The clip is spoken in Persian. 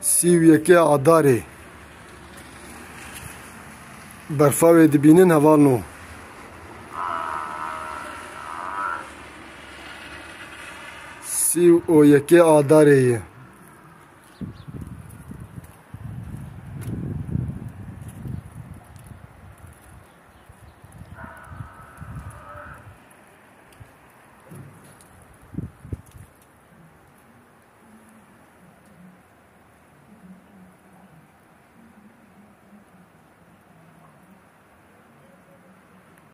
سیویەکە ئادارێ بەرفاوێ دبینن هەواڵن و سی و ئۆیەکە ئادارەیە